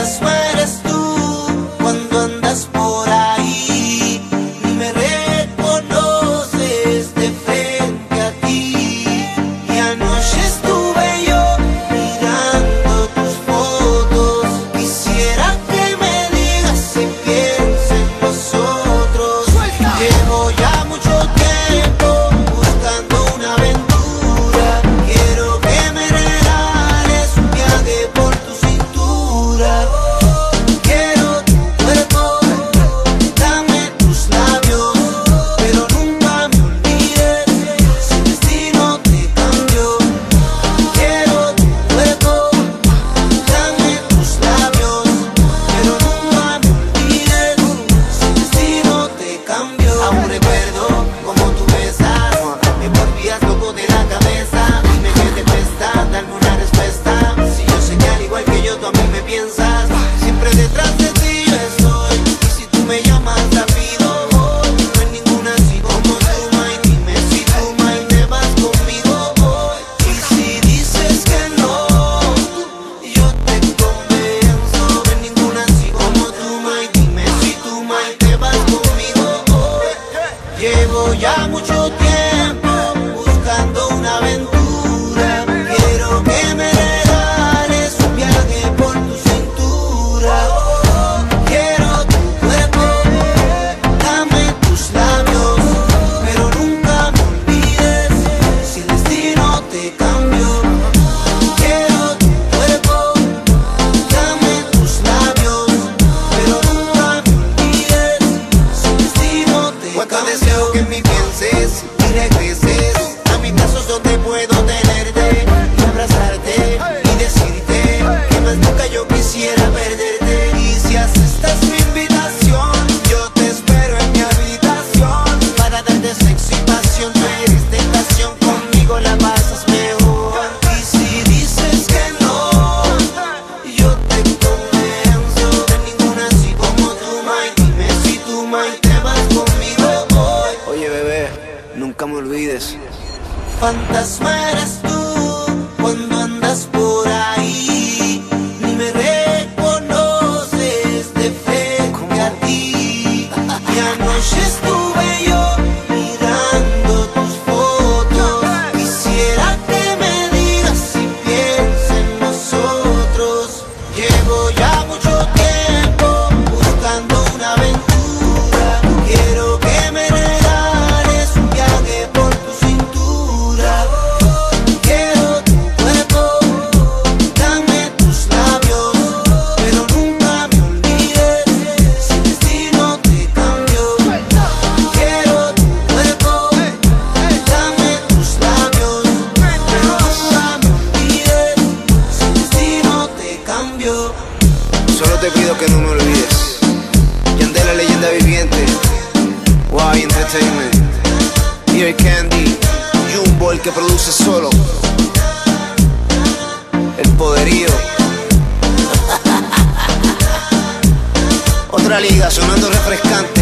us. Llevo ya mucho tiempo. deseo que en pienses y regreses a mis brazos donde puedo tenerte y abrazarte y decirte que más nunca yo quisiera perderte. nunca me olvides. Fantasma eres tú cuando andas por ahí, ni me reconoces de frente a ti. Y anoche estuve yo mirando tus fotos, quisiera que me digas si piensas en nosotros. Llevo ya mucho Solo te pido que no me olvides. Yandel la leyenda viviente. Wow Entertainment. Ear Candy. Jumbo el que produce solo. El poderío. Otra liga sonando refrescante.